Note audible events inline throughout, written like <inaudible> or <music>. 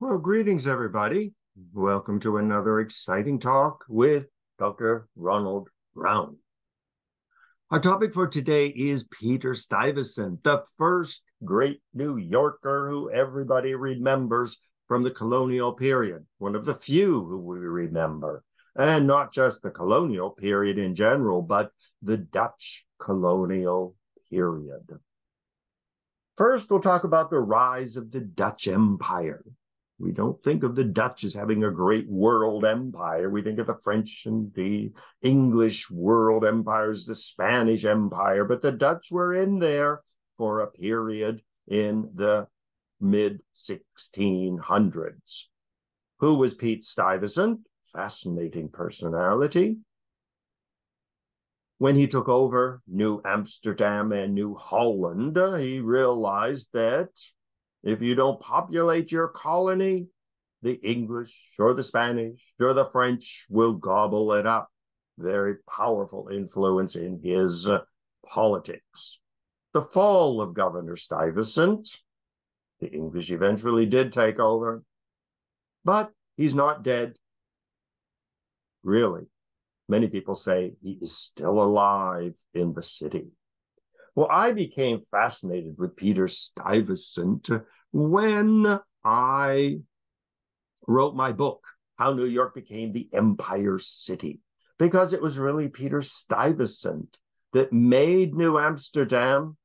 Well, greetings, everybody. Welcome to another exciting talk with Dr. Ronald Brown. Our topic for today is Peter Stuyvesant, the first great New Yorker who everybody remembers from the colonial period, one of the few who we remember, and not just the colonial period in general, but the Dutch colonial period. First, we'll talk about the rise of the Dutch Empire. We don't think of the Dutch as having a great world empire. We think of the French and the English world empires, the Spanish Empire, but the Dutch were in there for a period in the mid 1600s. Who was Pete Stuyvesant? Fascinating personality. When he took over New Amsterdam and New Holland, uh, he realized that if you don't populate your colony, the English or the Spanish or the French will gobble it up. Very powerful influence in his uh, politics. The fall of Governor Stuyvesant, the English eventually did take over, but he's not dead. Really, many people say he is still alive in the city. Well, I became fascinated with Peter Stuyvesant when I wrote my book, How New York Became the Empire City, because it was really Peter Stuyvesant that made New Amsterdam,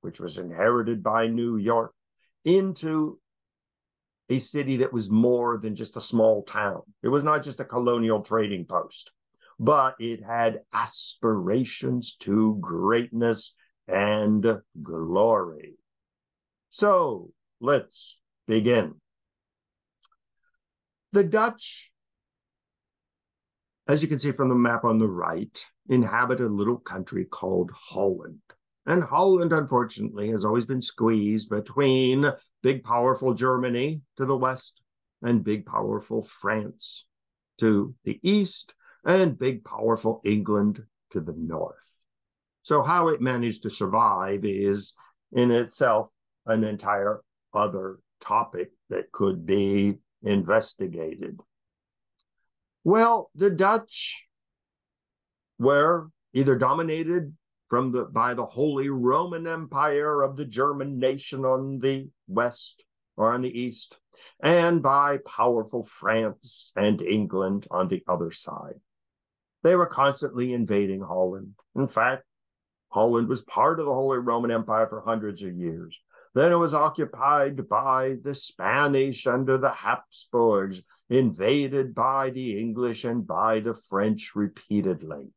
which was inherited by New York, into a city that was more than just a small town. It was not just a colonial trading post, but it had aspirations to greatness and glory. So let's begin. The Dutch, as you can see from the map on the right, inhabit a little country called Holland. And Holland, unfortunately, has always been squeezed between big, powerful Germany to the west and big, powerful France to the east and big, powerful England to the north. So how it managed to survive is in itself an entire other topic that could be investigated. Well, the Dutch were either dominated from the by the Holy Roman Empire of the German nation on the west or on the east, and by powerful France and England on the other side. They were constantly invading Holland. In fact, Holland was part of the Holy Roman Empire for hundreds of years. Then it was occupied by the Spanish under the Habsburgs, invaded by the English and by the French repeatedly.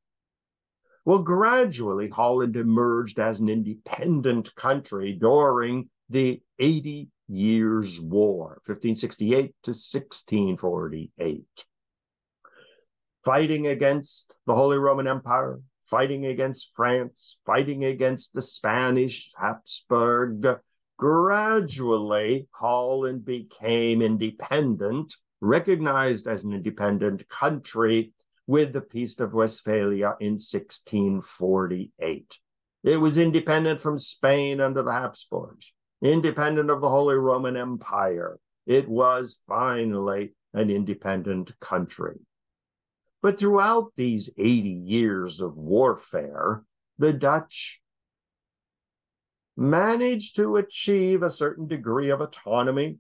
Well, gradually, Holland emerged as an independent country during the 80 Years' War, 1568 to 1648. Fighting against the Holy Roman Empire, fighting against France, fighting against the Spanish Habsburg. Gradually, Holland became independent, recognized as an independent country with the Peace of Westphalia in 1648. It was independent from Spain under the Habsburgs, independent of the Holy Roman Empire. It was finally an independent country. But throughout these 80 years of warfare, the Dutch managed to achieve a certain degree of autonomy,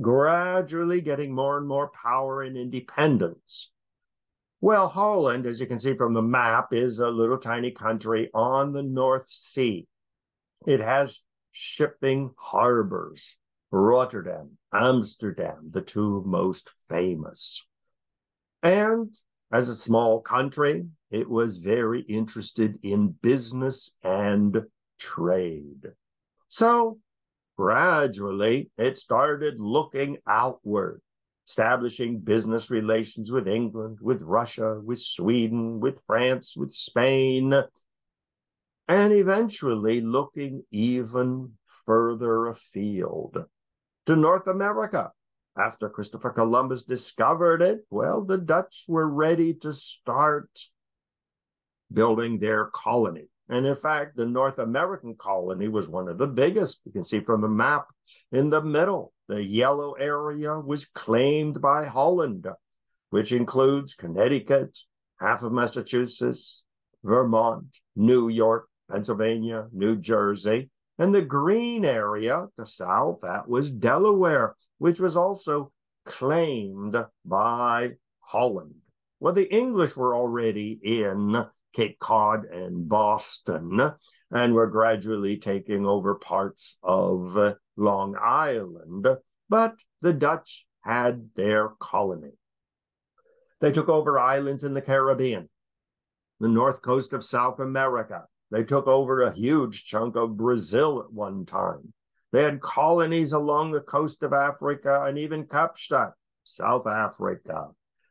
gradually getting more and more power and independence. Well, Holland, as you can see from the map, is a little tiny country on the North Sea. It has shipping harbors, Rotterdam, Amsterdam, the two most famous. And as a small country, it was very interested in business and trade. So gradually, it started looking outward, establishing business relations with England, with Russia, with Sweden, with France, with Spain, and eventually looking even further afield to North America after Christopher Columbus discovered it, well, the Dutch were ready to start building their colony. And in fact, the North American colony was one of the biggest. You can see from the map in the middle. the yellow area was claimed by Holland, which includes Connecticut, half of Massachusetts, Vermont, New York, Pennsylvania, New Jersey, and the green area, the south, that was Delaware, which was also claimed by Holland. Well, the English were already in Cape Cod and Boston and were gradually taking over parts of uh, Long Island, but the Dutch had their colony. They took over islands in the Caribbean, the north coast of South America. They took over a huge chunk of Brazil at one time. They had colonies along the coast of Africa and even Kapstadt, South Africa.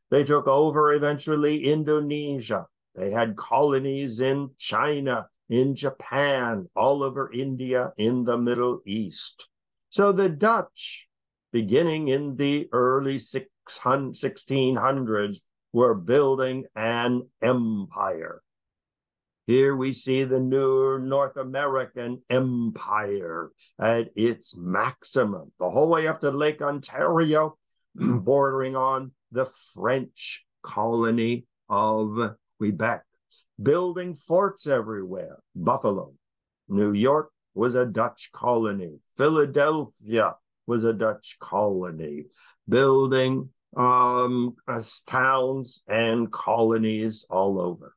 They took over eventually Indonesia. They had colonies in China, in Japan, all over India, in the Middle East. So the Dutch, beginning in the early 1600s, were building an empire. Here we see the new North American empire at its maximum, the whole way up to Lake Ontario, <clears throat> bordering on the French colony of Quebec, building forts everywhere. Buffalo, New York was a Dutch colony. Philadelphia was a Dutch colony, building um, towns and colonies all over.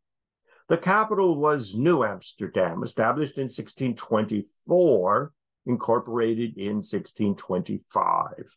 The capital was New Amsterdam, established in 1624, incorporated in 1625.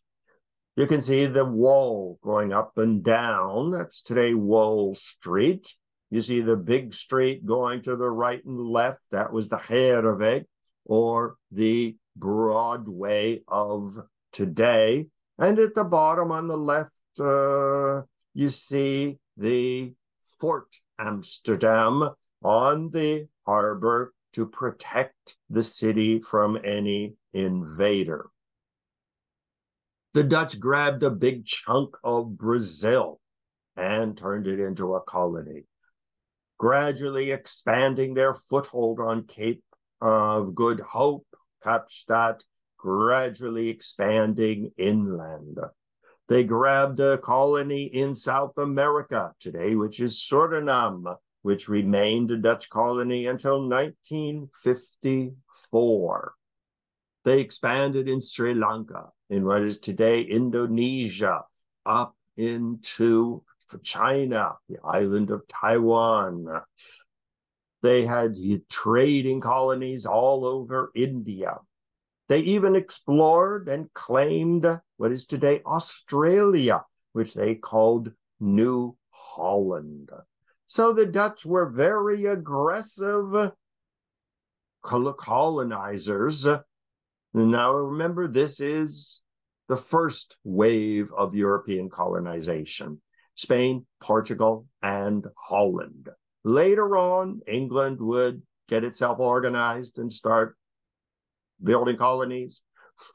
You can see the wall going up and down. That's today Wall Street. You see the big street going to the right and left. That was the Heerweg, or the Broadway of today. And at the bottom on the left, uh, you see the Fort Amsterdam on the harbor to protect the city from any invader. The Dutch grabbed a big chunk of Brazil and turned it into a colony, gradually expanding their foothold on Cape of Good Hope, Kapstadt, gradually expanding inland. They grabbed a colony in South America today, which is Suriname, which remained a Dutch colony until 1954. They expanded in Sri Lanka, in what is today Indonesia, up into China, the island of Taiwan. They had trading colonies all over India. They even explored and claimed what is today Australia, which they called New Holland. So the Dutch were very aggressive colonizers. Now remember, this is the first wave of European colonization Spain, Portugal, and Holland. Later on, England would get itself organized and start building colonies.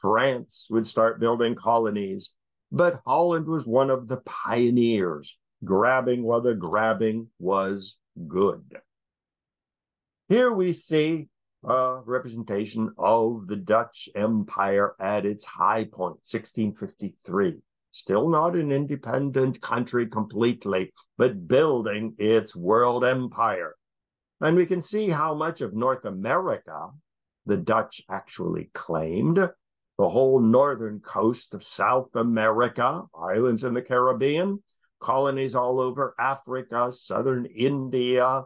France would start building colonies. But Holland was one of the pioneers, grabbing while the grabbing was good. Here we see a representation of the Dutch Empire at its high point, 1653. Still not an independent country completely, but building its world empire. And we can see how much of North America the Dutch actually claimed. The whole northern coast of South America, islands in the Caribbean, colonies all over Africa, southern India,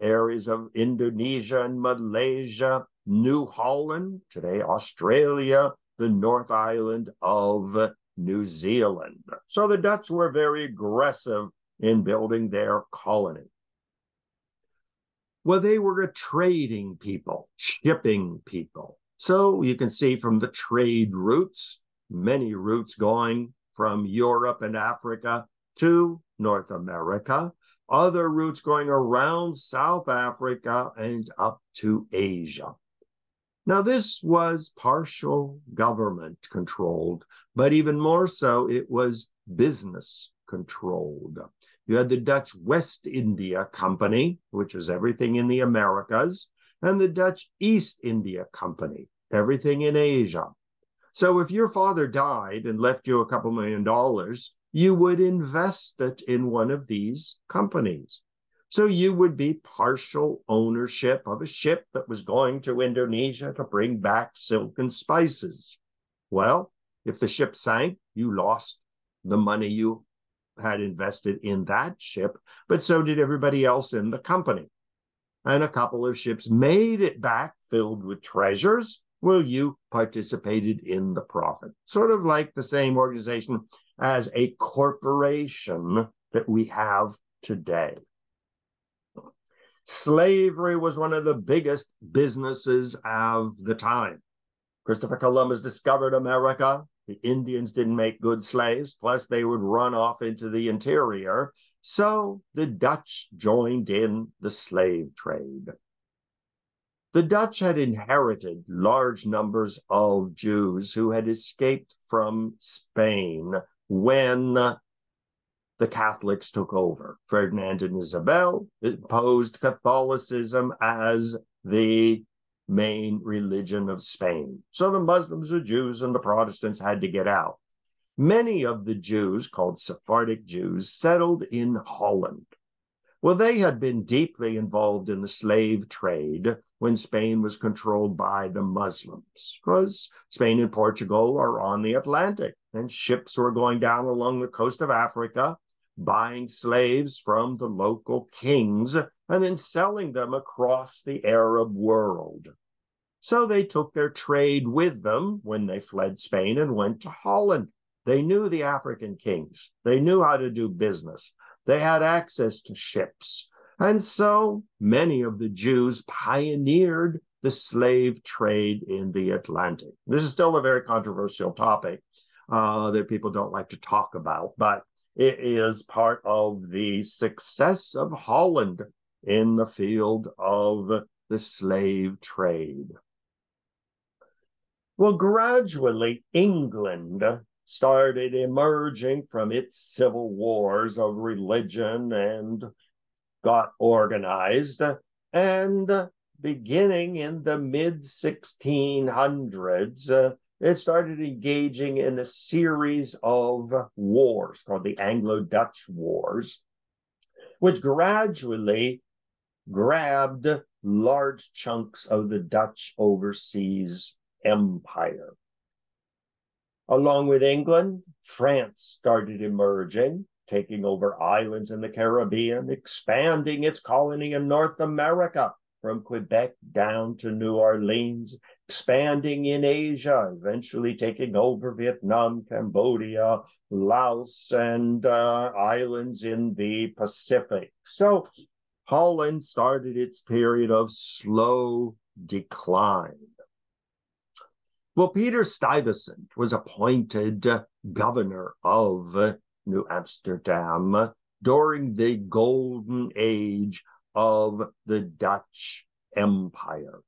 areas of Indonesia and Malaysia, New Holland, today Australia, the North Island of New Zealand. So the Dutch were very aggressive in building their colony. Well, they were a trading people, shipping people. So you can see from the trade routes, many routes going from Europe and Africa to North America, other routes going around South Africa and up to Asia. Now, this was partial government controlled, but even more so, it was business controlled. You had the Dutch West India Company, which was everything in the Americas, and the Dutch East India Company, everything in Asia. So if your father died and left you a couple million dollars, you would invest it in one of these companies. So you would be partial ownership of a ship that was going to Indonesia to bring back silk and spices. Well, if the ship sank, you lost the money you had invested in that ship, but so did everybody else in the company. And a couple of ships made it back filled with treasures. Well, you participated in the profit. Sort of like the same organization as a corporation that we have today. Slavery was one of the biggest businesses of the time. Christopher Columbus discovered America. The Indians didn't make good slaves, plus, they would run off into the interior. So the Dutch joined in the slave trade. The Dutch had inherited large numbers of Jews who had escaped from Spain when the Catholics took over. Ferdinand and Isabel imposed Catholicism as the main religion of Spain. So the Muslims, the Jews, and the Protestants had to get out. Many of the Jews, called Sephardic Jews, settled in Holland. Well, they had been deeply involved in the slave trade when Spain was controlled by the Muslims, because Spain and Portugal are on the Atlantic, and ships were going down along the coast of Africa buying slaves from the local kings and then selling them across the Arab world. So they took their trade with them when they fled Spain and went to Holland. They knew the African kings, they knew how to do business, they had access to ships. And so many of the Jews pioneered the slave trade in the Atlantic. This is still a very controversial topic uh, that people don't like to talk about, but it is part of the success of Holland in the field of the slave trade. Well, gradually, England started emerging from its civil wars of religion and got organized. And beginning in the mid 1600s, uh, it started engaging in a series of wars called the Anglo Dutch Wars, which gradually grabbed large chunks of the Dutch overseas empire. Along with England, France started emerging, taking over islands in the Caribbean, expanding its colony in North America from Quebec down to New Orleans, expanding in Asia, eventually taking over Vietnam, Cambodia, Laos, and uh, islands in the Pacific. So Holland started its period of slow decline. Well, Peter Stuyvesant was appointed governor of New Amsterdam during the golden age of the Dutch Empire.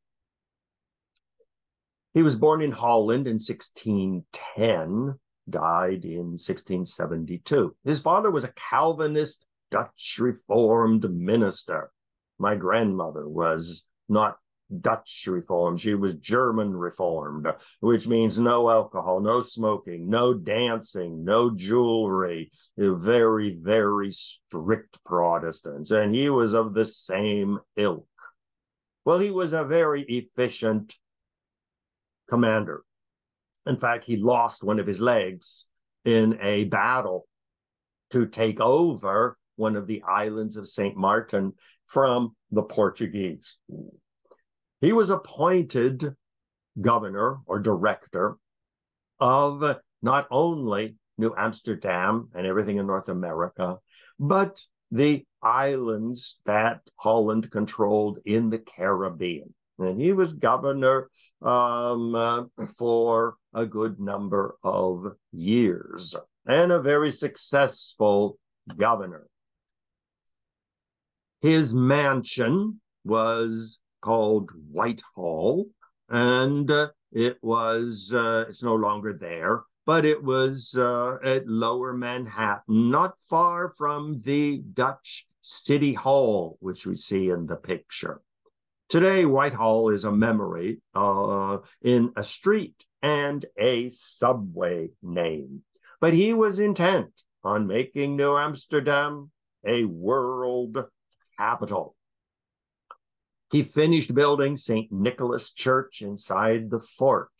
He was born in Holland in 1610, died in 1672. His father was a Calvinist Dutch Reformed minister. My grandmother was not Dutch Reformed, she was German Reformed, which means no alcohol, no smoking, no dancing, no jewelry. Very, very strict Protestants. And he was of the same ilk. Well, he was a very efficient commander. In fact, he lost one of his legs in a battle to take over one of the islands of St. Martin from the Portuguese. He was appointed governor or director of not only New Amsterdam and everything in North America, but the islands that Holland controlled in the Caribbean. And he was governor um, uh, for a good number of years and a very successful governor. His mansion was called Whitehall, and uh, it was uh, it's no longer there, but it was uh, at Lower Manhattan, not far from the Dutch City Hall, which we see in the picture. Today, Whitehall is a memory uh, in a street and a subway name. But he was intent on making New Amsterdam a world capital. He finished building St. Nicholas Church inside the fort.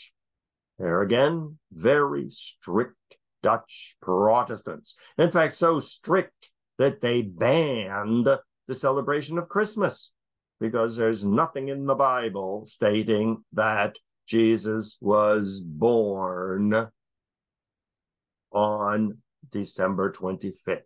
There again, very strict Dutch Protestants. In fact, so strict that they banned the celebration of Christmas because there's nothing in the Bible stating that Jesus was born on December 25th.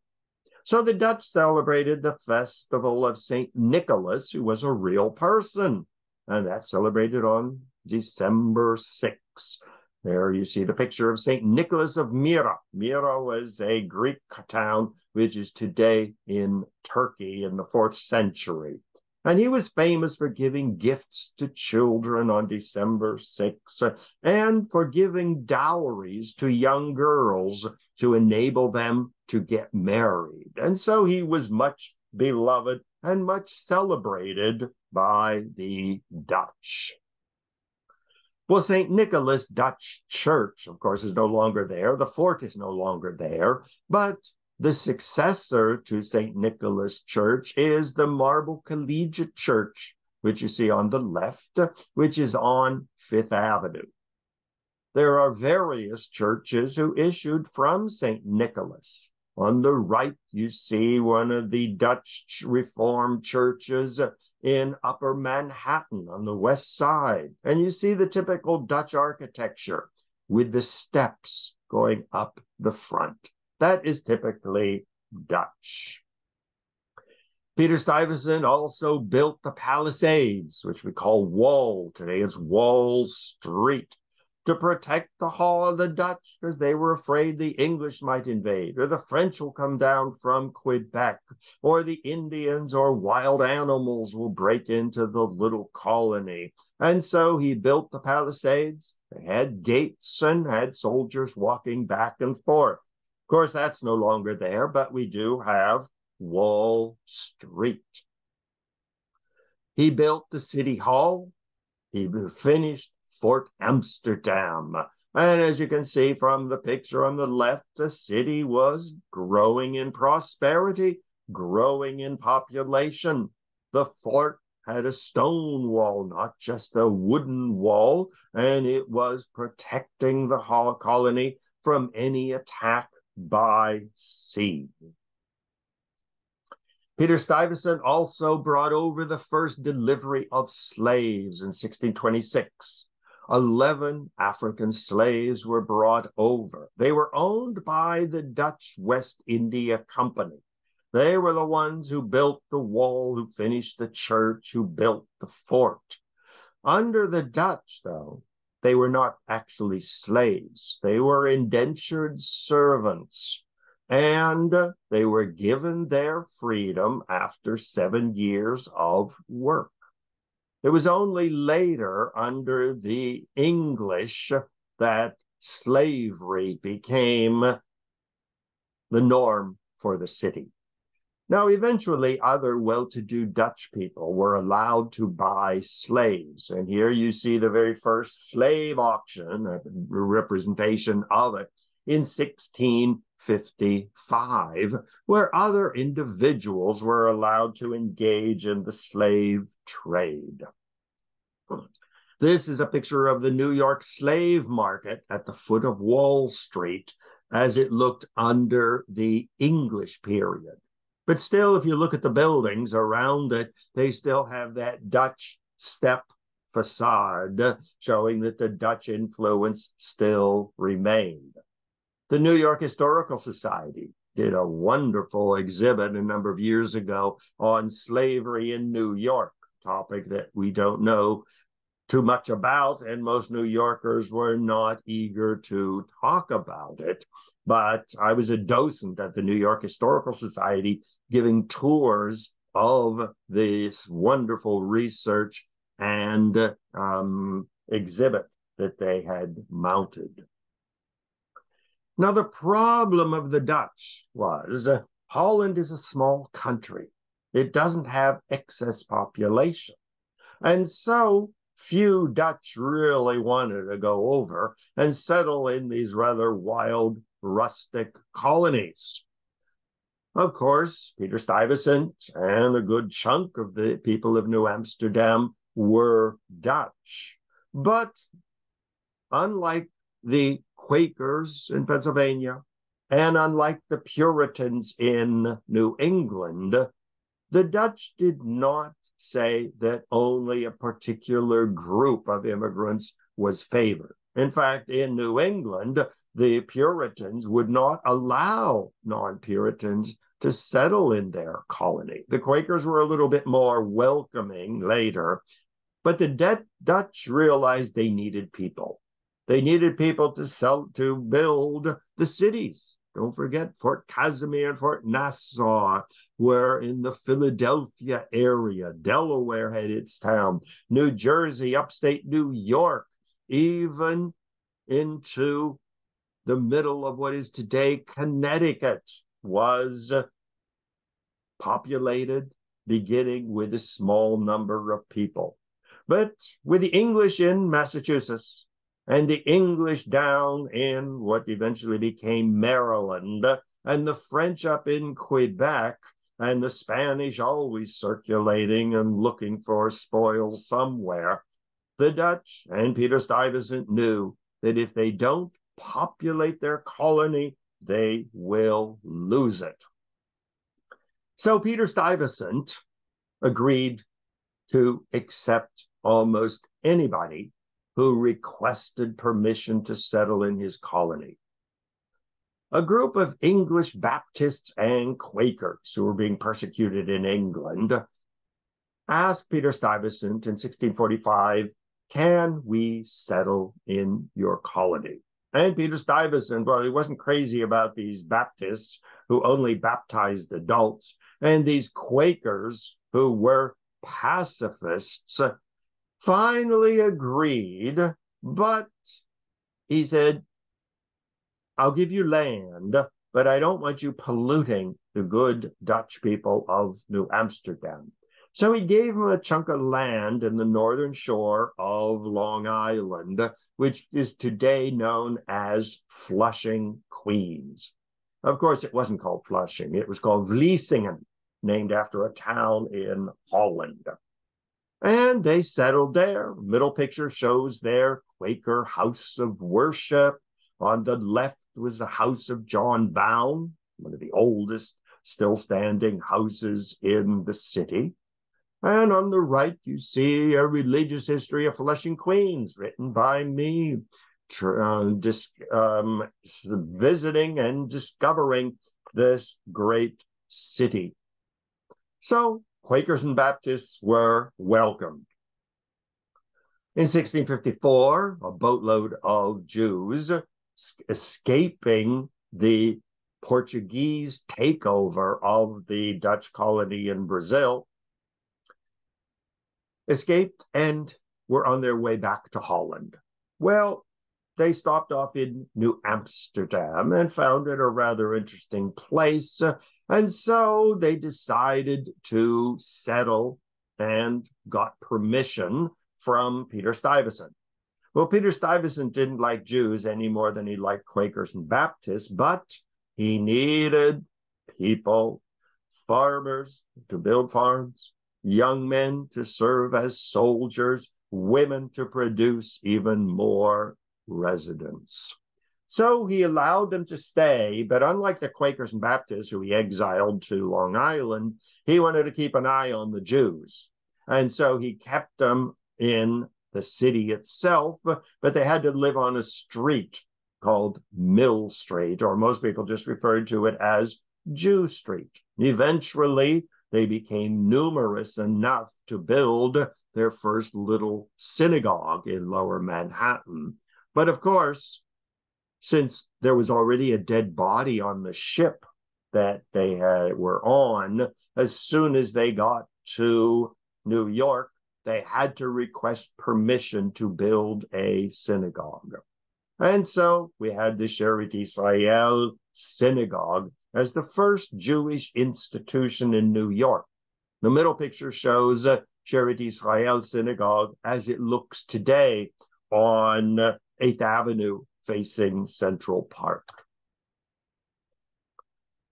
So the Dutch celebrated the festival of St. Nicholas, who was a real person, and that's celebrated on December 6th. There you see the picture of St. Nicholas of Myra. Myra was a Greek town which is today in Turkey in the fourth century. And he was famous for giving gifts to children on December 6th uh, and for giving dowries to young girls to enable them to get married. And so he was much beloved and much celebrated by the Dutch. Well, St. Nicholas Dutch Church, of course, is no longer there. The fort is no longer there, but the successor to St. Nicholas Church is the Marble Collegiate Church, which you see on the left, which is on Fifth Avenue. There are various churches who issued from St. Nicholas. On the right, you see one of the Dutch Reformed churches in Upper Manhattan on the west side. And you see the typical Dutch architecture with the steps going up the front. That is typically Dutch. Peter Stuyvesant also built the Palisades, which we call Wall. Today it's Wall Street to protect the Hall of the Dutch because they were afraid the English might invade, or the French will come down from Quebec, or the Indians or wild animals will break into the little colony. And so he built the palisades. They had gates and had soldiers walking back and forth course, that's no longer there, but we do have Wall Street. He built the city hall. He finished Fort Amsterdam. And as you can see from the picture on the left, the city was growing in prosperity, growing in population. The fort had a stone wall, not just a wooden wall, and it was protecting the colony from any attack by sea. Peter Stuyvesant also brought over the first delivery of slaves in 1626. 11 African slaves were brought over. They were owned by the Dutch West India Company. They were the ones who built the wall, who finished the church, who built the fort. Under the Dutch, though, they were not actually slaves, they were indentured servants. And they were given their freedom after seven years of work. It was only later, under the English, that slavery became the norm for the city. Now, eventually, other well to do Dutch people were allowed to buy slaves. And here you see the very first slave auction, a representation of it, in 1655, where other individuals were allowed to engage in the slave trade. This is a picture of the New York slave market at the foot of Wall Street as it looked under the English period. But still, if you look at the buildings around it, they still have that Dutch step facade showing that the Dutch influence still remained. The New York Historical Society did a wonderful exhibit a number of years ago on slavery in New York, topic that we don't know too much about, and most New Yorkers were not eager to talk about it. But I was a docent at the New York Historical Society giving tours of this wonderful research and um, exhibit that they had mounted. Now, the problem of the Dutch was Holland is a small country. It doesn't have excess population. And so few Dutch really wanted to go over and settle in these rather wild rustic colonies. Of course, Peter Stuyvesant and a good chunk of the people of New Amsterdam were Dutch. But unlike the Quakers in Pennsylvania, and unlike the Puritans in New England, the Dutch did not say that only a particular group of immigrants was favored. In fact, in New England, the Puritans would not allow non Puritans to settle in their colony. The Quakers were a little bit more welcoming later, but the Dutch realized they needed people. They needed people to sell to build the cities. Don't forget Fort Casimir and Fort Nassau were in the Philadelphia area. Delaware had its town. New Jersey, upstate New York, even into the middle of what is today Connecticut was populated, beginning with a small number of people. But with the English in Massachusetts and the English down in what eventually became Maryland, and the French up in Quebec, and the Spanish always circulating and looking for spoils somewhere, the Dutch and Peter Stuyvesant knew that if they don't populate their colony, they will lose it. So Peter Stuyvesant agreed to accept almost anybody who requested permission to settle in his colony. A group of English Baptists and Quakers who were being persecuted in England asked Peter Stuyvesant in 1645, Can we settle in your colony? And Peter Stuyvesant, well, he wasn't crazy about these Baptists who only baptized adults and these Quakers who were pacifists finally agreed, but he said, I'll give you land, but I don't want you polluting the good Dutch people of New Amsterdam. So he gave him a chunk of land in the northern shore of Long Island, which is today known as Flushing, Queens. Of course, it wasn't called Flushing, it was called Vlissingen, named after a town in Holland. And they settled there. Middle picture shows their Quaker house of worship. On the left was the house of John Bowne, one of the oldest still standing houses in the city. And on the right, you see a religious history of Flushing Queens written by me, uh, um, visiting and discovering this great city. So Quakers and Baptists were welcomed. In 1654, a boatload of Jews escaping the Portuguese takeover of the Dutch colony in Brazil escaped and were on their way back to Holland. Well, they stopped off in New Amsterdam and found it a rather interesting place. And so they decided to settle and got permission from Peter Stuyvesant. Well, Peter Stuyvesant didn't like Jews any more than he liked Quakers and Baptists, but he needed people, farmers to build farms, young men to serve as soldiers, women to produce even more residents. So he allowed them to stay, but unlike the Quakers and Baptists who he exiled to Long Island, he wanted to keep an eye on the Jews. And so he kept them in the city itself, but they had to live on a street called Mill Street, or most people just referred to it as Jew Street. Eventually, they became numerous enough to build their first little synagogue in lower Manhattan. But of course, since there was already a dead body on the ship that they had, were on, as soon as they got to New York, they had to request permission to build a synagogue. And so we had the Shearith Israel Synagogue as the first Jewish institution in New York. The middle picture shows uh, Shearith Israel Synagogue as it looks today on 8th Avenue facing Central Park.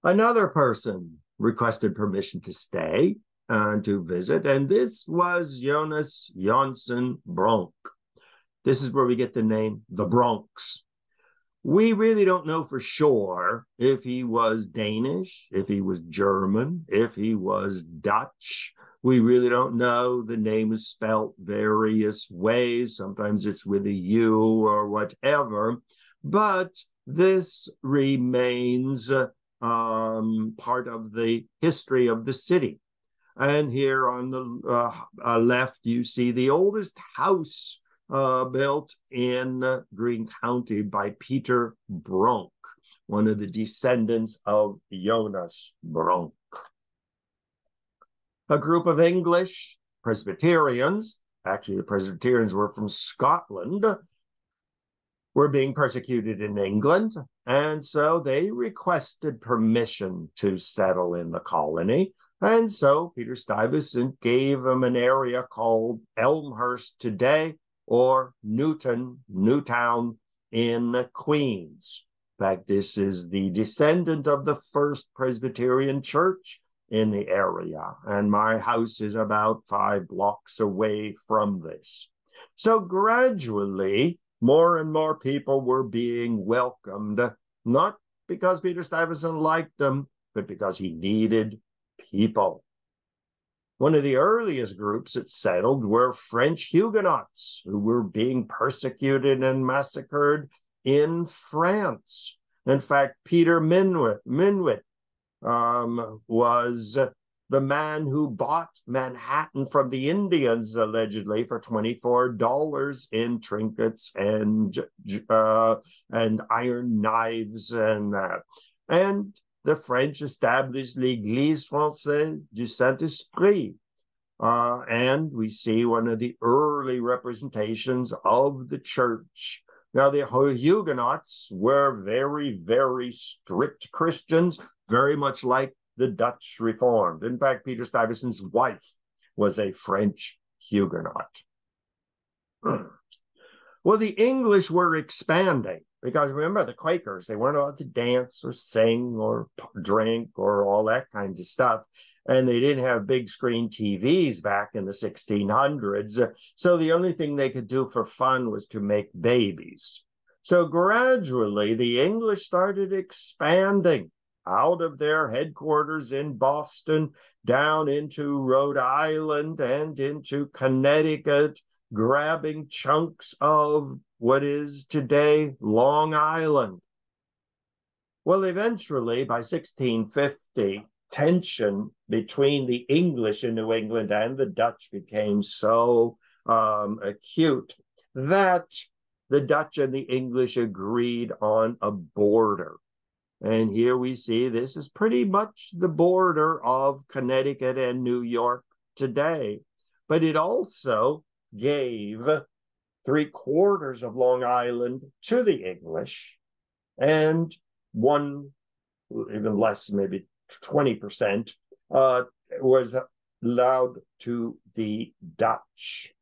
Another person requested permission to stay and to visit, and this was Jonas Jonsson Bronk. This is where we get the name the Bronx. We really don't know for sure if he was Danish, if he was German, if he was Dutch. We really don't know. The name is spelt various ways. Sometimes it's with a U or whatever. But this remains um, part of the history of the city. And here on the uh, uh, left, you see the oldest house uh, built in Greene County by Peter Bronk, one of the descendants of Jonas Bronk. A group of English Presbyterians, actually, the Presbyterians were from Scotland, were being persecuted in England, and so they requested permission to settle in the colony. And so Peter Stuyvesant gave them an area called Elmhurst today, or Newton, Newtown in Queens. In fact, this is the descendant of the first Presbyterian church in the area, and my house is about five blocks away from this. So gradually, more and more people were being welcomed, not because Peter Stuyvesant liked them, but because he needed people. One of the earliest groups that settled were French Huguenots who were being persecuted and massacred in France. In fact, Peter Minuit, um, was the man who bought Manhattan from the Indians, allegedly, for $24 in trinkets and, uh, and iron knives and that. And the French established l'Église Française du Saint-Esprit. Uh, and we see one of the early representations of the church. Now, the Huguenots were very, very strict Christians, very much like the Dutch Reformed. In fact, Peter Stuyvesant's wife was a French Huguenot. <clears throat> well, the English were expanding. Because remember, the Quakers, they weren't allowed to dance or sing or drink or all that kind of stuff. And they didn't have big screen TVs back in the 1600s. So the only thing they could do for fun was to make babies. So gradually, the English started expanding out of their headquarters in Boston down into Rhode Island and into Connecticut, grabbing chunks of what is today Long Island. Well, eventually, by 1650, tension between the English in New England and the Dutch became so um, acute that the Dutch and the English agreed on a border. And here we see this is pretty much the border of Connecticut and New York today. But it also gave three quarters of Long Island to the English, and one, even less, maybe 20%, uh, was allowed to the Dutch.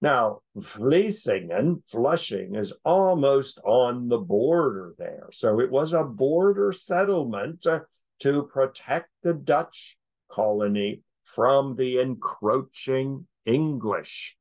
Now, Vlissingen, Flushing, is almost on the border there. So it was a border settlement uh, to protect the Dutch colony from the encroaching English.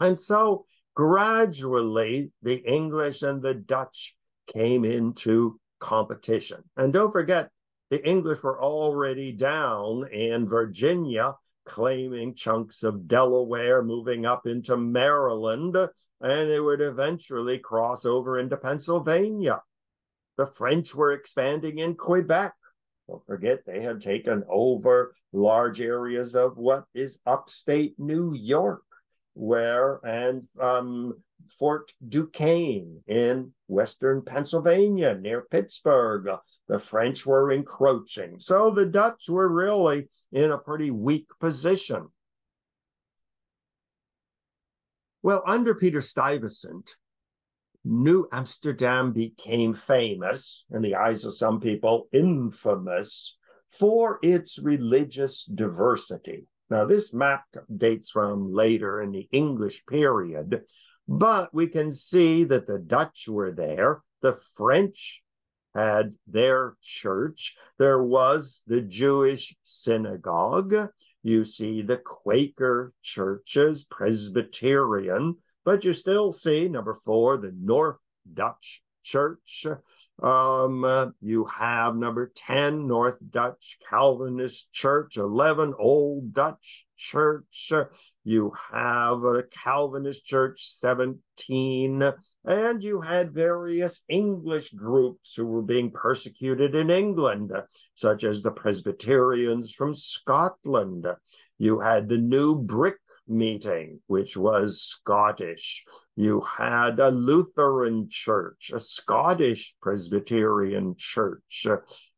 And so gradually the English and the Dutch came into competition. And don't forget, the English were already down in Virginia, claiming chunks of Delaware, moving up into Maryland, and it would eventually cross over into Pennsylvania. The French were expanding in Quebec. Don't forget, they had taken over large areas of what is upstate New York where and um, Fort Duquesne in western Pennsylvania near Pittsburgh. The French were encroaching. So the Dutch were really in a pretty weak position. Well, under Peter Stuyvesant, New Amsterdam became famous, in the eyes of some people, infamous for its religious diversity. Now, this map dates from later in the English period, but we can see that the Dutch were there, the French had their church, there was the Jewish synagogue. You see the Quaker churches, Presbyterian, but you still see number four, the North Dutch Church. Um, uh, you have number 10, North Dutch Calvinist Church, 11, Old Dutch Church. You have a Calvinist Church, 17. And you had various English groups who were being persecuted in England, such as the Presbyterians from Scotland. You had the New Brick meeting, which was Scottish. You had a Lutheran church, a Scottish Presbyterian church,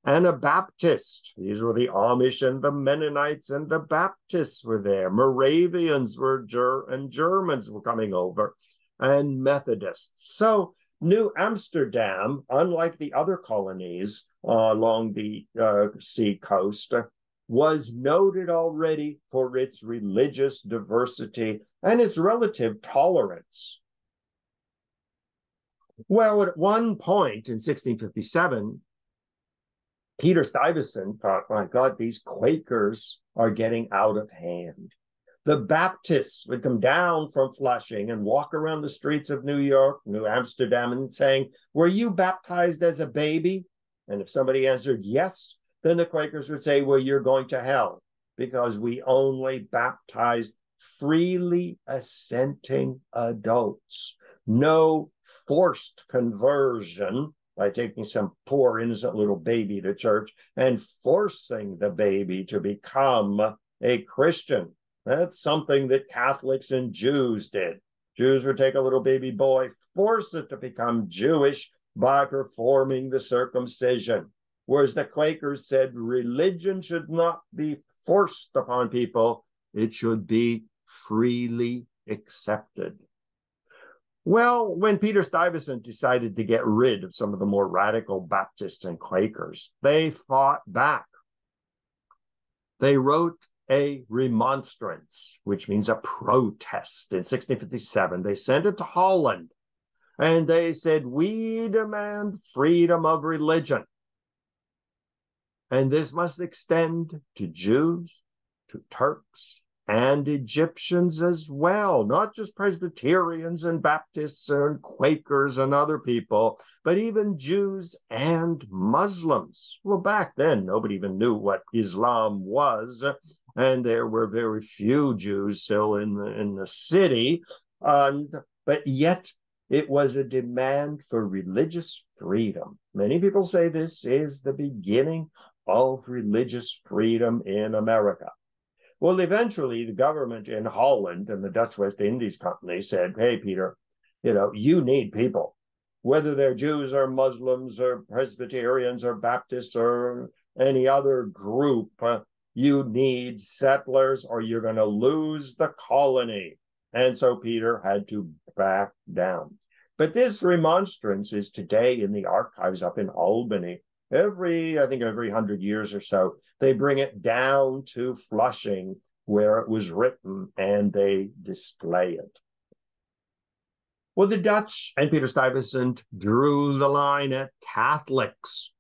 and a Baptist. These were the Amish and the Mennonites and the Baptists were there. Moravians were Ger- and Germans were coming over, and Methodists. So New Amsterdam, unlike the other colonies uh, along the uh, sea coast, was noted already for its religious diversity and its relative tolerance. Well, at one point in 1657, Peter Stuyvesant thought, my God, these Quakers are getting out of hand. The Baptists would come down from Flushing and walk around the streets of New York, New Amsterdam, and saying, Were you baptized as a baby? And if somebody answered yes, then the Quakers would say, Well, you're going to hell because we only baptized freely assenting adults. No forced conversion by taking some poor innocent little baby to church and forcing the baby to become a Christian. That's something that Catholics and Jews did. Jews would take a little baby boy, force it to become Jewish by performing the circumcision. Whereas the Quakers said religion should not be forced upon people, it should be freely accepted. Well, when Peter Stuyvesant decided to get rid of some of the more radical Baptists and Quakers, they fought back. They wrote a remonstrance, which means a protest in 1657. They sent it to Holland and they said, We demand freedom of religion. And this must extend to Jews, to Turks, and Egyptians as well, not just Presbyterians and Baptists and Quakers and other people, but even Jews and Muslims. Well, back then, nobody even knew what Islam was, and there were very few Jews still in the, in the city. And, but yet, it was a demand for religious freedom. Many people say this is the beginning of religious freedom in America. Well, eventually, the government in Holland and the Dutch West Indies Company said, Hey, Peter, you know, you need people, whether they're Jews or Muslims or Presbyterians or Baptists or any other group, uh, you need settlers or you're going to lose the colony. And so Peter had to back down. But this remonstrance is today in the archives up in Albany every, I think, every hundred years or so, they bring it down to Flushing where it was written and they display it. Well, the Dutch and Peter Stuyvesant drew the line at Catholics.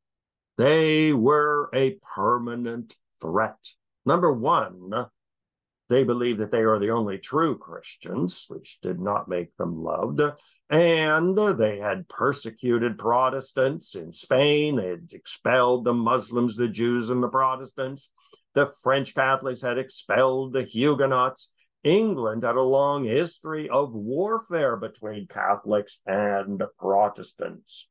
They were a permanent threat. Number one, they believed that they are the only true Christians, which did not make them loved. And they had persecuted Protestants in Spain. They had expelled the Muslims, the Jews, and the Protestants. The French Catholics had expelled the Huguenots. England had a long history of warfare between Catholics and Protestants.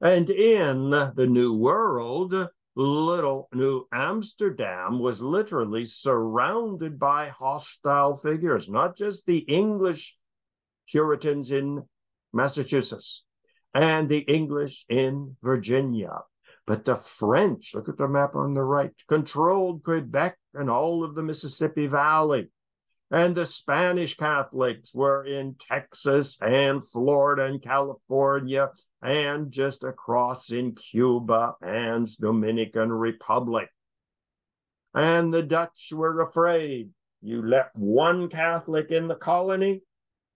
And in the New World, little New Amsterdam was literally surrounded by hostile figures, not just the English Puritans in Massachusetts and the English in Virginia, but the French, look at the map on the right, controlled Quebec and all of the Mississippi Valley. And the Spanish Catholics were in Texas and Florida and California and just across in Cuba and Dominican Republic. And the Dutch were afraid You let one Catholic in the colony,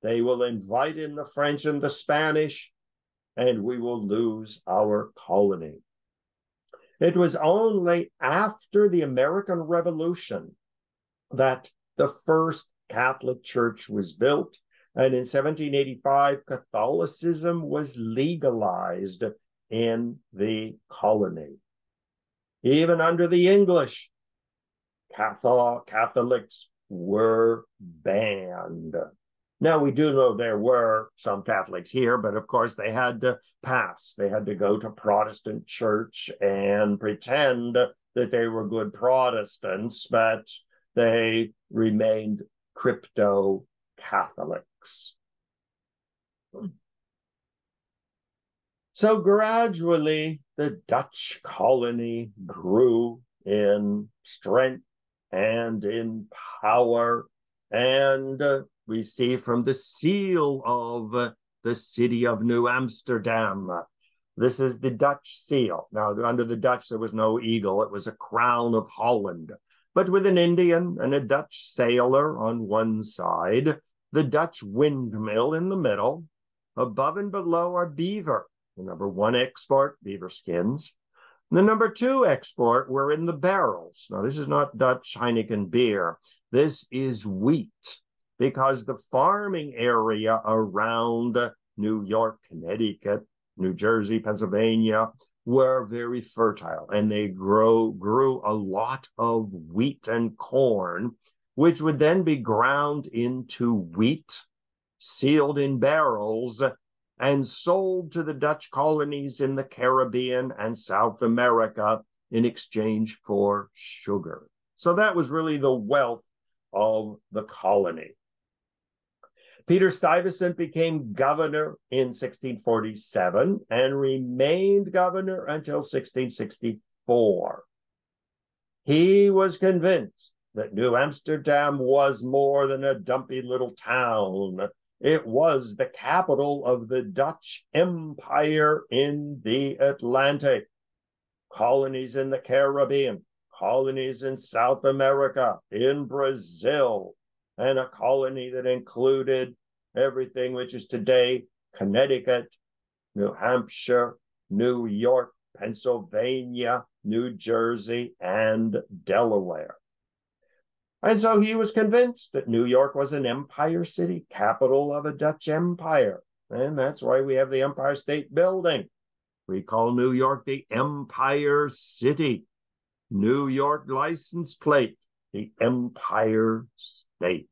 they will invite in the French and the Spanish, and we will lose our colony. It was only after the American Revolution that the first Catholic Church was built. And in 1785, Catholicism was legalized in the colony. Even under the English, Catholics were banned. Now, we do know there were some Catholics here, but of course they had to pass. They had to go to Protestant church and pretend that they were good Protestants, but they remained crypto Catholics. So gradually, the Dutch colony grew in strength and in power. And we see from the seal of the city of New Amsterdam. This is the Dutch seal. Now, under the Dutch, there was no eagle, it was a crown of Holland. But with an Indian and a Dutch sailor on one side, the Dutch windmill in the middle, above and below are beaver. The number one export, beaver skins. The number two export were in the barrels. Now, this is not Dutch Heineken beer. This is wheat because the farming area around New York, Connecticut, New Jersey, Pennsylvania were very fertile and they grow grew a lot of wheat and corn which would then be ground into wheat sealed in barrels and sold to the Dutch colonies in the Caribbean and South America in exchange for sugar. So that was really the wealth of the colony. Peter Stuyvesant became governor in 1647 and remained governor until 1664. He was convinced that New Amsterdam was more than a dumpy little town it was the capital of the Dutch Empire in the Atlantic, colonies in the Caribbean, colonies in South America, in Brazil, and a colony that included everything which is today Connecticut, New Hampshire, New York, Pennsylvania, New Jersey, and Delaware. And so he was convinced that New York was an empire city, capital of a Dutch empire. And that's why we have the Empire State Building. We call New York the Empire City. New York license plate, the Empire State.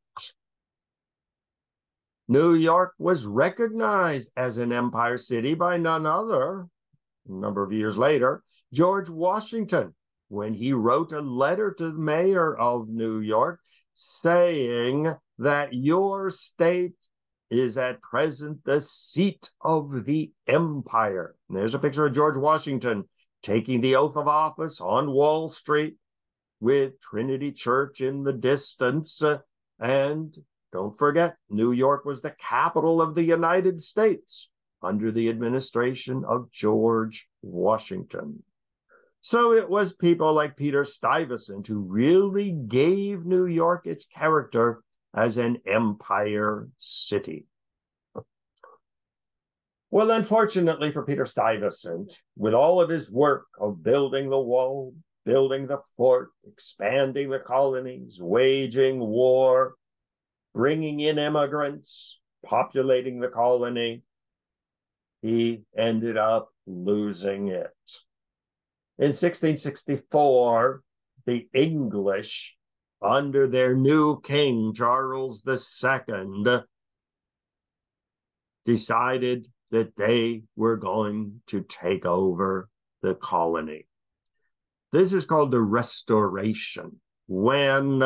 New York was recognized as an empire city by none other, a number of years later, George Washington, when he wrote a letter to the mayor of New York saying that your state is at present the seat of the empire. And there's a picture of George Washington taking the oath of office on Wall Street with Trinity Church in the distance. Uh, and don't forget, New York was the capital of the United States under the administration of George Washington. So it was people like Peter Stuyvesant who really gave New York its character as an empire city. Well, unfortunately for Peter Stuyvesant, with all of his work of building the wall, building the fort, expanding the colonies, waging war, bringing in immigrants, populating the colony, he ended up losing it. In 1664, the English, under their new king, Charles II, decided that they were going to take over the colony. This is called the Restoration, when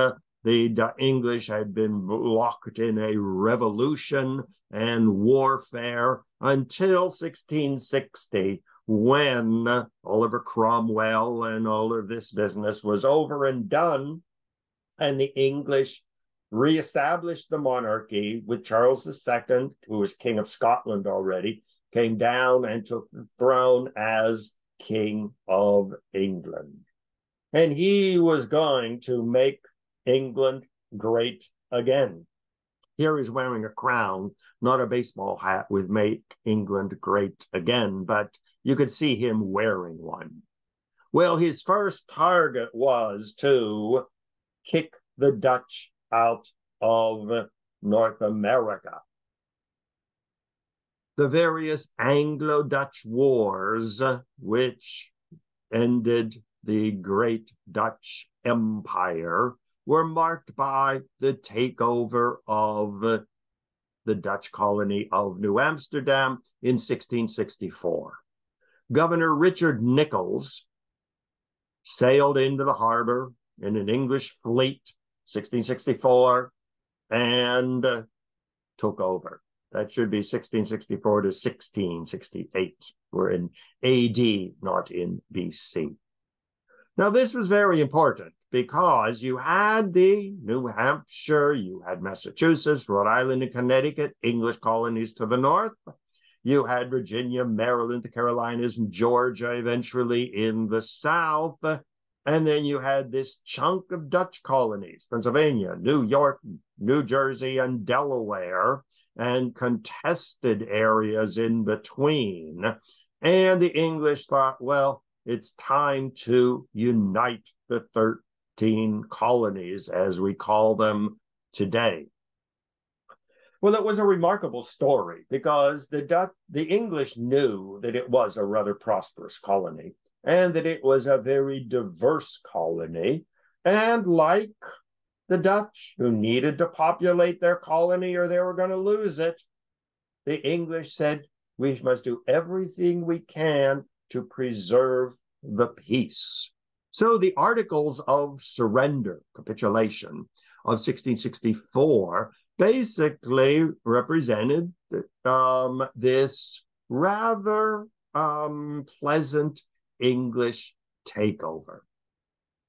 the English had been locked in a revolution and warfare until 1660, when Oliver Cromwell and all of this business was over and done, and the English reestablished the monarchy with Charles II, who was King of Scotland already, came down and took the throne as King of England. And he was going to make England great again. Here he's wearing a crown, not a baseball hat with Make England Great Again, but you could see him wearing one. Well, his first target was to kick the Dutch out of North America. The various Anglo Dutch wars, which ended the great Dutch Empire, were marked by the takeover of the Dutch colony of New Amsterdam in 1664. Governor Richard Nicolls sailed into the harbor in an English fleet, 1664, and took over. That should be 1664 to 1668. We're in AD, not in BC. Now, this was very important because you had the New Hampshire, you had Massachusetts, Rhode Island, and Connecticut, English colonies to the north. You had Virginia, Maryland, the Carolinas, and Georgia eventually in the south. And then you had this chunk of Dutch colonies, Pennsylvania, New York, New Jersey, and Delaware, and contested areas in between. And the English thought, well, it's time to unite the 13 colonies, as we call them today. Well, it was a remarkable story because the Dutch, the English knew that it was a rather prosperous colony and that it was a very diverse colony. And like the Dutch, who needed to populate their colony or they were going to lose it, the English said, we must do everything we can to preserve the peace. So the Articles of Surrender, capitulation of 1664, basically represented um, this rather um, pleasant English takeover.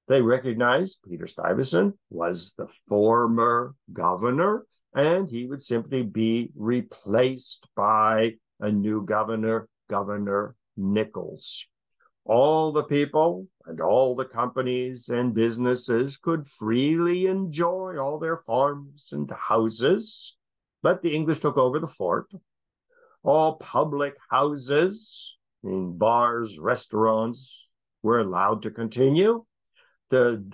They recognized Peter Stuyvesant was the former governor, and he would simply be replaced by a new governor, Governor Nicolls. All the people and all the companies and businesses could freely enjoy all their farms and houses, but the English took over the fort. All public houses, in bars, restaurants, were allowed to continue.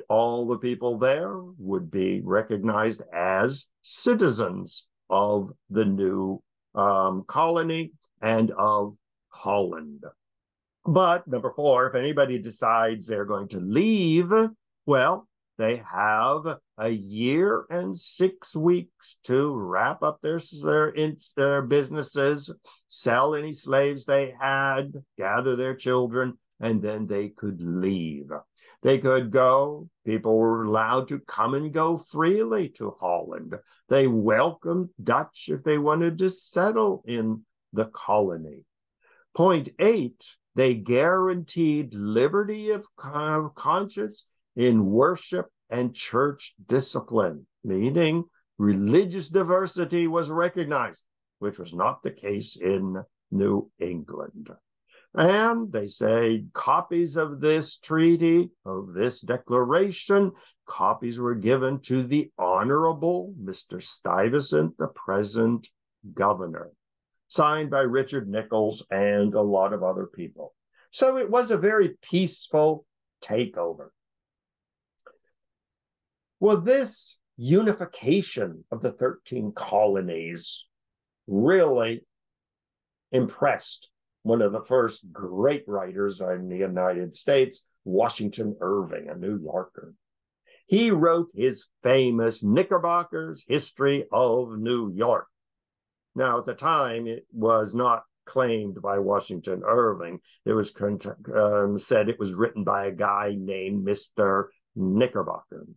All the people there would be recognized as citizens of the new um, colony and of Holland. But number four, if anybody decides they're going to leave, well, they have a year and six weeks to wrap up their their, their businesses, sell any slaves they had, gather their children, and then they could leave. They could go. People were allowed to come and go freely to Holland. They welcomed Dutch if they wanted to settle in the colony. Point eight they guaranteed liberty of conscience in worship and church discipline, meaning religious diversity was recognized, which was not the case in New England. And they say copies of this treaty, of this declaration, copies were given to the Honorable Mr. Stuyvesant, the present governor signed by Richard Nicolls and a lot of other people. So it was a very peaceful takeover. Well, this unification of the 13 colonies really impressed one of the first great writers in the United States, Washington Irving, a New Yorker. He wrote his famous Knickerbocker's History of New York. Now, at the time, it was not claimed by Washington Irving. It was um, said it was written by a guy named Mr. Knickerbocker.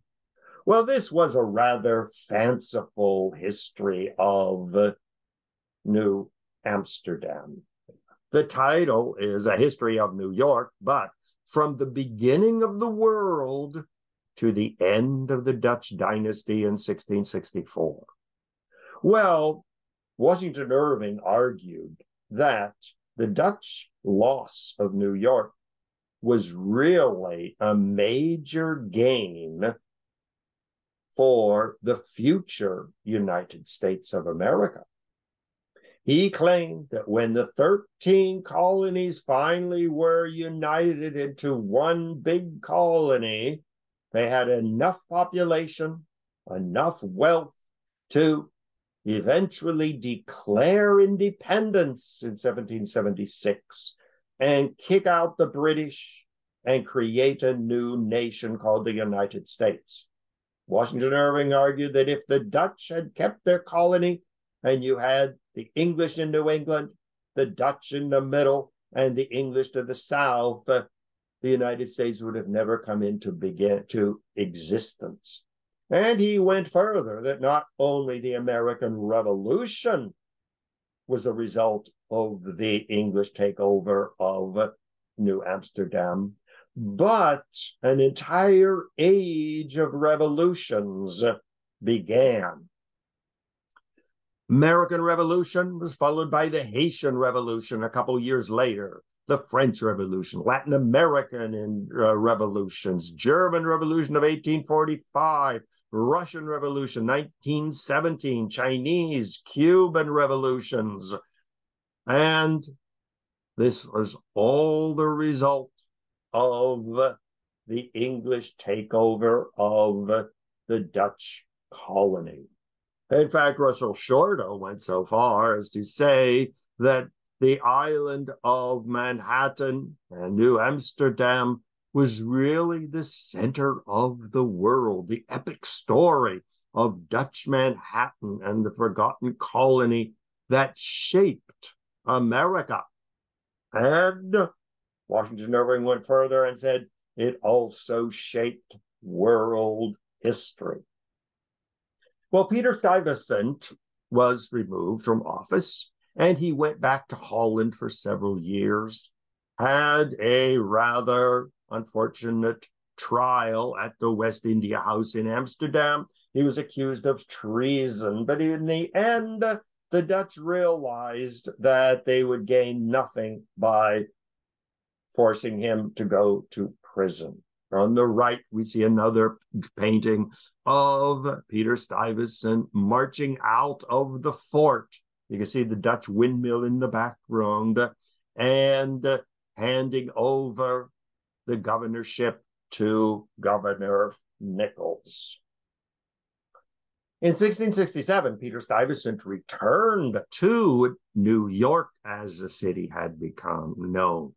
Well, this was a rather fanciful history of New Amsterdam. The title is A History of New York, but from the beginning of the world to the end of the Dutch dynasty in 1664. Well, Washington Irving argued that the Dutch loss of New York was really a major gain for the future United States of America. He claimed that when the 13 colonies finally were united into one big colony, they had enough population, enough wealth to eventually declare independence in 1776 and kick out the British and create a new nation called the United States. Washington Irving argued that if the Dutch had kept their colony and you had the English in New England, the Dutch in the middle, and the English to the south, uh, the United States would have never come into begin to existence. And he went further that not only the American Revolution was a result of the English takeover of New Amsterdam, but an entire age of revolutions began American Revolution was followed by the Haitian Revolution a couple years later, the French Revolution, Latin American uh, revolutions, German Revolution of 1845, Russian Revolution 1917, Chinese, Cuban revolutions. And this was all the result of the English takeover of the Dutch colony. In fact, Russell Shorto went so far as to say that the island of Manhattan and New Amsterdam was really the center of the world, the epic story of Dutch Manhattan and the forgotten colony that shaped America. And Washington Irving went further and said it also shaped world history. Well, Peter Stuyvesant was removed from office and he went back to Holland for several years, had a rather unfortunate trial at the West India House in Amsterdam. He was accused of treason, but in the end, the Dutch realized that they would gain nothing by forcing him to go to prison. On the right, we see another painting of Peter Stuyvesant marching out of the fort. You can see the Dutch windmill in the background and handing over the governorship to Governor Nicolls. In 1667, Peter Stuyvesant returned to New York as the city had become known.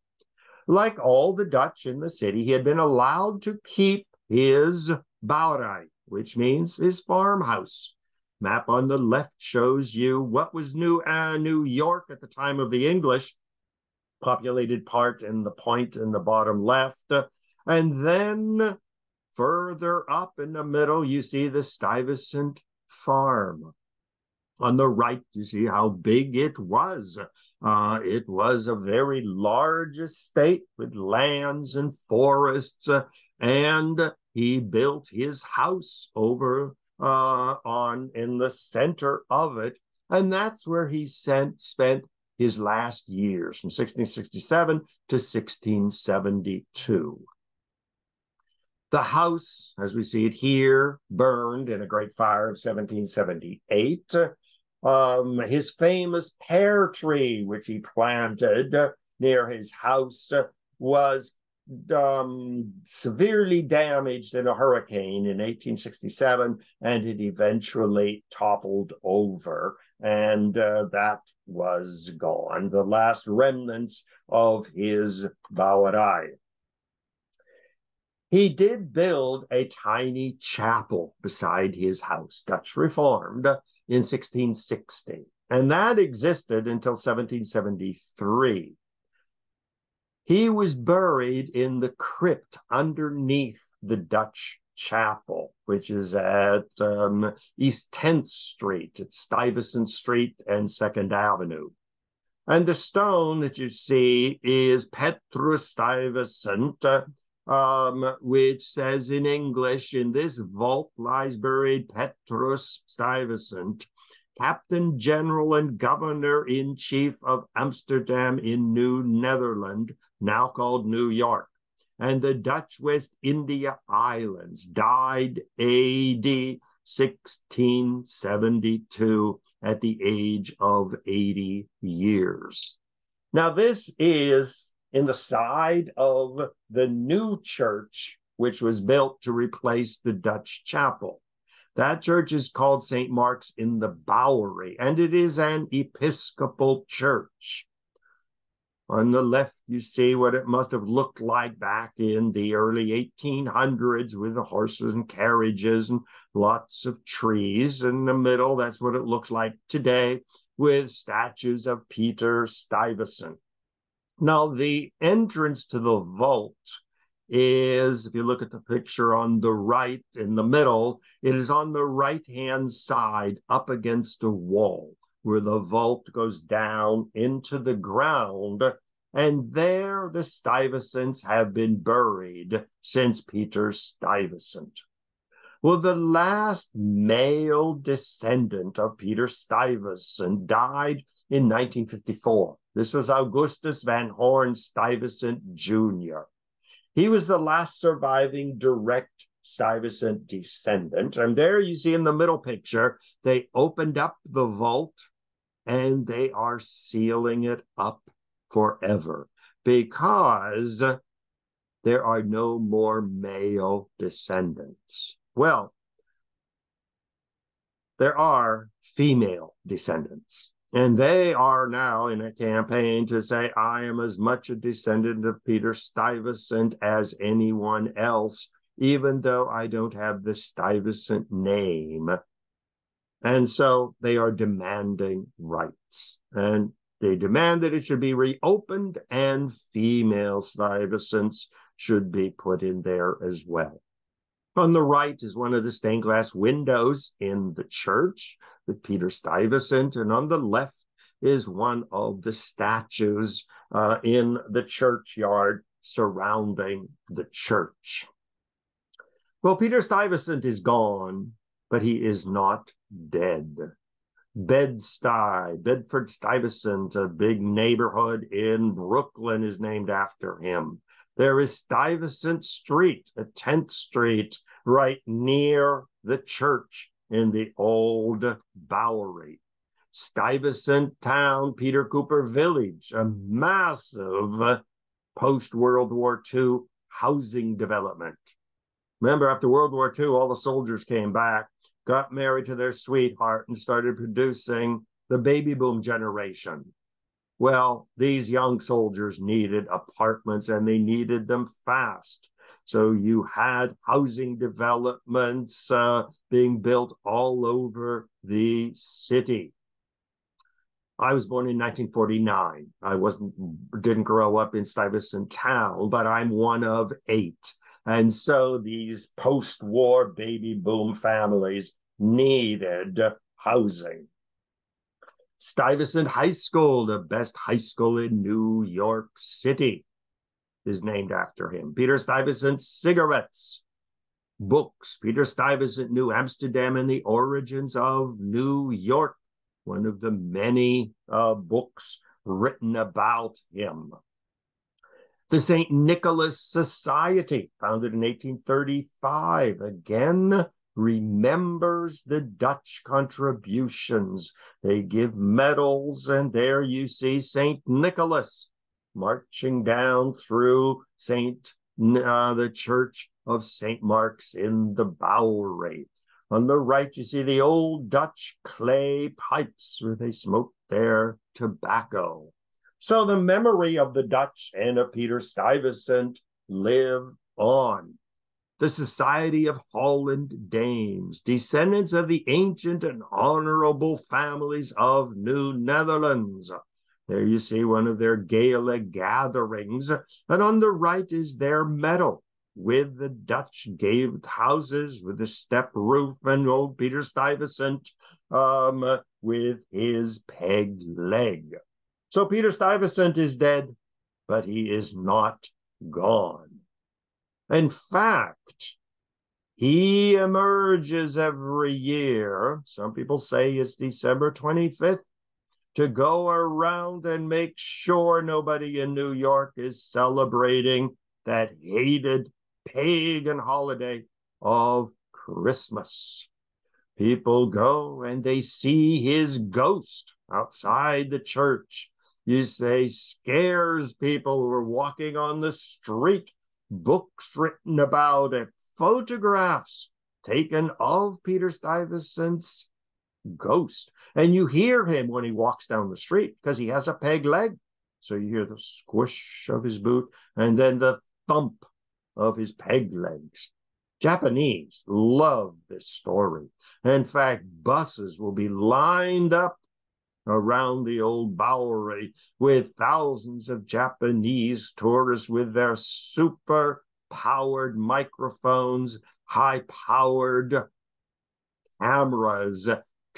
Like all the Dutch in the city, he had been allowed to keep his boerderij, which means his farmhouse. Map on the left shows you what was New uh, New York at the time of the English, populated part in the point in the bottom left. And then further up in the middle, you see the Stuyvesant farm. On the right, you see how big it was. Uh, it was a very large estate with lands and forests, uh, and he built his house over uh, on in the center of it, and that's where he sent, spent his last years from 1667 to 1672. The house, as we see it here, burned in a great fire of 1778. Um, his famous pear tree, which he planted near his house, was um, severely damaged in a hurricane in 1867, and it eventually toppled over, and uh, that was gone, the last remnants of his boerderij. He did build a tiny chapel beside his house, Dutch Reformed, in 1660, and that existed until 1773. He was buried in the crypt underneath the Dutch Chapel, which is at um, East 10th Street, at Stuyvesant Street and 2nd Avenue. And the stone that you see is Petrus Stuyvesant, uh, um, which says in English, in this vault lies buried Petrus Stuyvesant, Captain General and Governor in Chief of Amsterdam in New Netherland, now called New York, and the Dutch West India Islands, died AD 1672 at the age of 80 years. Now, this is in the side of the new church, which was built to replace the Dutch chapel. That church is called St. Mark's in the Bowery, and it is an Episcopal church. On the left, you see what it must have looked like back in the early 1800s with the horses and carriages and lots of trees. In the middle, that's what it looks like today with statues of Peter Stuyvesant. Now, the entrance to the vault is, if you look at the picture on the right in the middle, it is on the right hand side up against a wall where the vault goes down into the ground. And there the Stuyvesants have been buried since Peter Stuyvesant. Well, the last male descendant of Peter Stuyvesant died in 1954. This was Augustus Van Horne Stuyvesant Jr. He was the last surviving direct Stuyvesant descendant. And there you see in the middle picture, they opened up the vault and they are sealing it up forever because there are no more male descendants. Well, there are female descendants. And they are now in a campaign to say, I am as much a descendant of Peter Stuyvesant as anyone else, even though I don't have the Stuyvesant name. And so they are demanding rights. And they demand that it should be reopened and female Stuyvesants should be put in there as well. On the right is one of the stained glass windows in the church Peter Stuyvesant, and on the left is one of the statues uh, in the churchyard surrounding the church. Well, Peter Stuyvesant is gone, but he is not dead. Bed-Stuy, Bedford Stuyvesant, a big neighborhood in Brooklyn, is named after him. There is Stuyvesant Street, a 10th Street, right near the church in the old Bowery. Stuyvesant Town, Peter Cooper Village, a massive post World War II housing development. Remember, after World War II, all the soldiers came back got married to their sweetheart and started producing the baby boom generation. Well, these young soldiers needed apartments and they needed them fast. So you had housing developments uh, being built all over the city. I was born in 1949. I wasn't didn't grow up in Stuyvesant Town, but I'm one of eight. And so these post war baby boom families needed housing. Stuyvesant High School, the best high school in New York City, is named after him. Peter Stuyvesant's cigarettes, books, Peter Stuyvesant New Amsterdam and the Origins of New York, one of the many uh, books written about him. The St. Nicholas Society, founded in 1835, again remembers the Dutch contributions. They give medals, and there you see St. Nicholas marching down through St. Uh, the Church of St. Mark's in the Bowery. On the right, you see the old Dutch clay pipes where they smoked their tobacco. So the memory of the Dutch and of Peter Stuyvesant live on. The Society of Holland Dames, descendants of the ancient and honorable families of New Netherlands. There you see one of their gala gatherings, and on the right is their medal with the Dutch gaved houses with the step roof and old Peter Stuyvesant um, with his pegged leg. So Peter Stuyvesant is dead, but he is not gone. In fact, he emerges every year. Some people say it's December 25th to go around and make sure nobody in New York is celebrating that hated pagan holiday of Christmas. People go and they see his ghost outside the church. You say scares people who are walking on the street. Books written about it, photographs taken of Peter Stuyvesant's ghost. And you hear him when he walks down the street because he has a peg leg. So you hear the squish of his boot and then the thump of his peg legs. Japanese love this story. In fact, buses will be lined up around the old Bowery with thousands of Japanese tourists with their super powered microphones, high powered cameras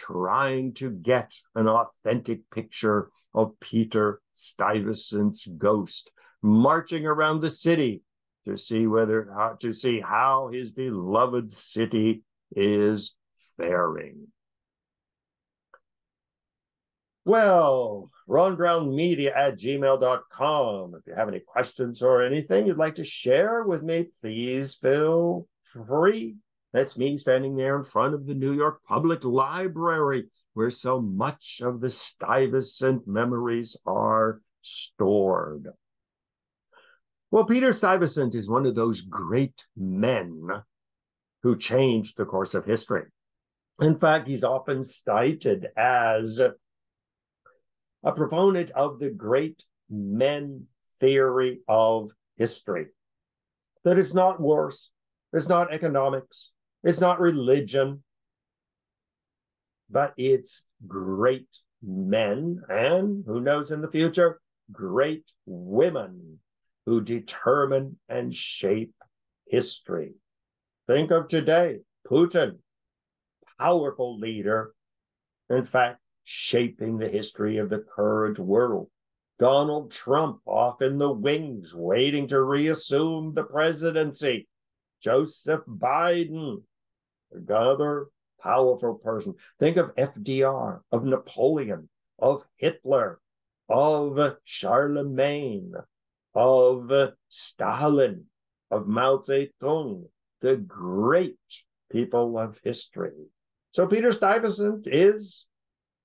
trying to get an authentic picture of Peter Stuyvesant's ghost marching around the city to see whether how, to see how his beloved city is faring. Well, ronbrownmedia at gmail.com. If you have any questions or anything you'd like to share with me, please feel free. That's me standing there in front of the New York Public Library, where so much of the Stuyvesant memories are stored. Well, Peter Stuyvesant is one of those great men who changed the course of history. In fact, he's often cited as a proponent of the great men theory of history. That it's not wars, it's not economics, it's not religion, but it's great men and who knows in the future, great women who determine and shape history. Think of today, Putin, powerful leader, in fact, shaping the history of the current world. Donald Trump off in the wings, waiting to reassume the presidency. Joseph Biden, another powerful person. Think of FDR, of Napoleon, of Hitler, of Charlemagne, of Stalin, of Mao Zedong, the great people of history. So Peter Stuyvesant is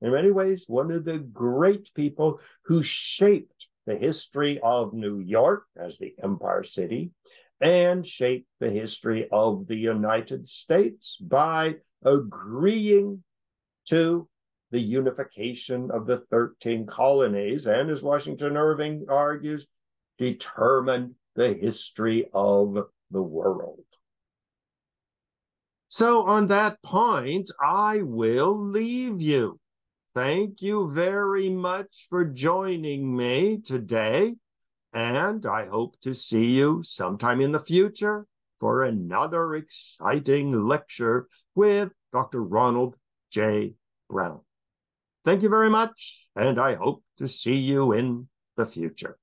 in many ways, one of the great people who shaped the history of New York as the Empire City and shaped the history of the United States by agreeing to the unification of the 13 colonies, and as Washington Irving argues, determined the history of the world. So, on that point, I will leave you. Thank you very much for joining me today. And I hope to see you sometime in the future for another exciting lecture with Dr. Ronald J. Brown. Thank you very much, and I hope to see you in the future.